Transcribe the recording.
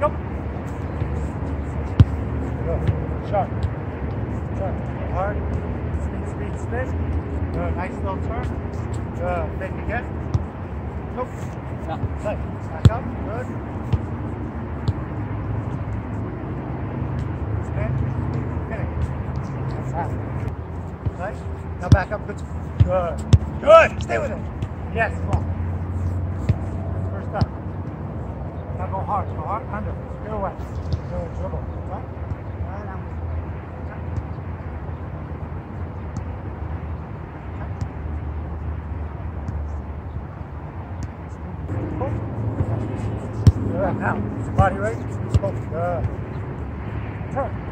Nope. Chuck. Chuck. Hard. Speed, speed, split. Good. Uh. Nice little turn. Good. Back again. Nope. Stop. Back. Back up. Good. Spin. Hit it. That's half. Nice. Now back up. Good. Good. Good. Stay with it. Yes. Come on. Hard. Go hard. Under. Pirouette. Good. Dribble. Right. Right. Now. Good. Now. Body weight. Good.